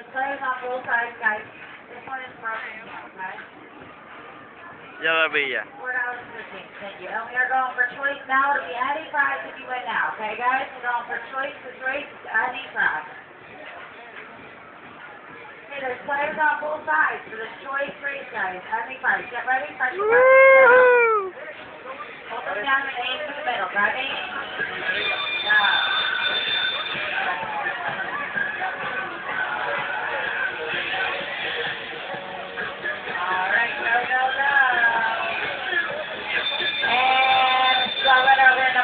Players on both sides, guys. This one is broken, okay? Yalla Villa. Four dollars for the team. Thank you. And we are going for choice now. It'll be Andy Fries if you win now, okay, guys? We're going for choice for choice, Andy Fries. Okay, there's players on both sides for the choice race, guys. Andy Fries. Get ready, press your button. Woo! Hold them down and aim for the middle, got me? Yeah.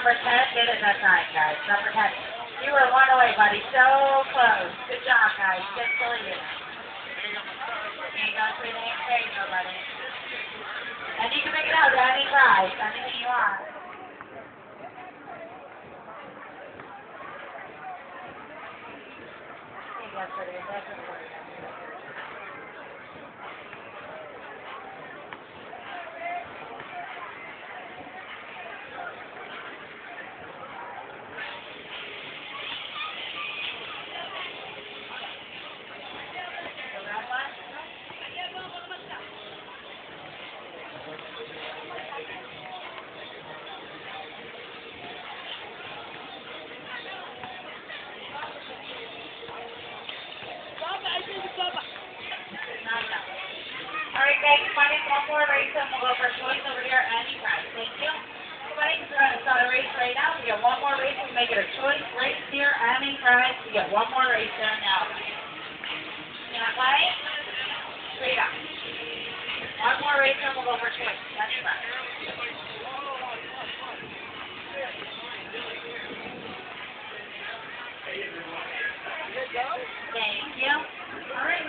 Number 10. Get it that time, guys. Number 10. You were one away, buddy. So close. Good job, guys. Just believe it. You got three names. There you go, buddy. And you can make it out to any prize, anything you want. That's what Okay, somebody come forward, raise them. We'll go for choice over here, Annie Thank you. Somebody gonna start a race right now. We get one more race. We make it a choice race here, Annie Pratt. We get one more race now. Straight up. One more we'll go for choice. Thank you. All right,